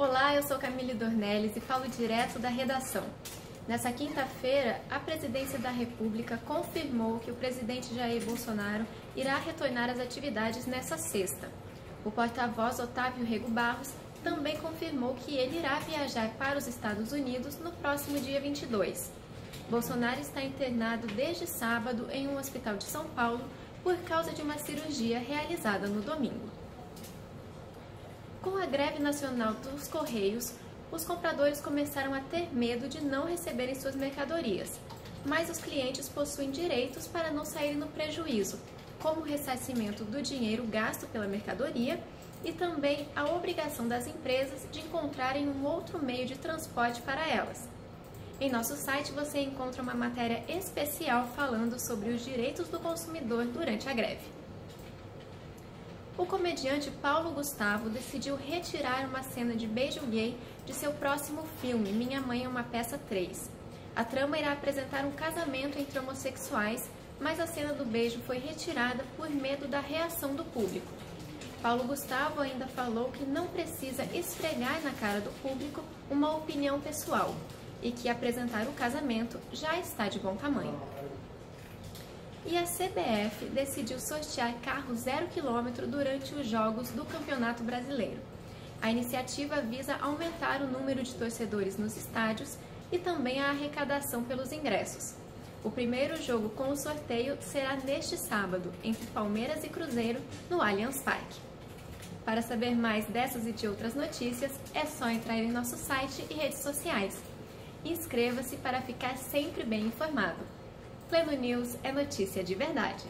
Olá, eu sou Camille Dornelles e falo direto da redação. Nessa quinta-feira, a Presidência da República confirmou que o presidente Jair Bolsonaro irá retornar às atividades nessa sexta. O porta-voz Otávio Rego Barros também confirmou que ele irá viajar para os Estados Unidos no próximo dia 22. Bolsonaro está internado desde sábado em um hospital de São Paulo por causa de uma cirurgia realizada no domingo. Com a greve nacional dos Correios, os compradores começaram a ter medo de não receberem suas mercadorias, mas os clientes possuem direitos para não saírem no prejuízo, como o ressarcimento do dinheiro gasto pela mercadoria e também a obrigação das empresas de encontrarem um outro meio de transporte para elas. Em nosso site você encontra uma matéria especial falando sobre os direitos do consumidor durante a greve o comediante Paulo Gustavo decidiu retirar uma cena de beijo gay de seu próximo filme, Minha Mãe é uma Peça 3. A trama irá apresentar um casamento entre homossexuais, mas a cena do beijo foi retirada por medo da reação do público. Paulo Gustavo ainda falou que não precisa esfregar na cara do público uma opinião pessoal e que apresentar o casamento já está de bom tamanho e a CBF decidiu sortear carro zero quilômetro durante os jogos do Campeonato Brasileiro. A iniciativa visa aumentar o número de torcedores nos estádios e também a arrecadação pelos ingressos. O primeiro jogo com o sorteio será neste sábado, entre Palmeiras e Cruzeiro, no Allianz Parque. Para saber mais dessas e de outras notícias, é só entrar em nosso site e redes sociais. Inscreva-se para ficar sempre bem informado. Pleno News é notícia de verdade.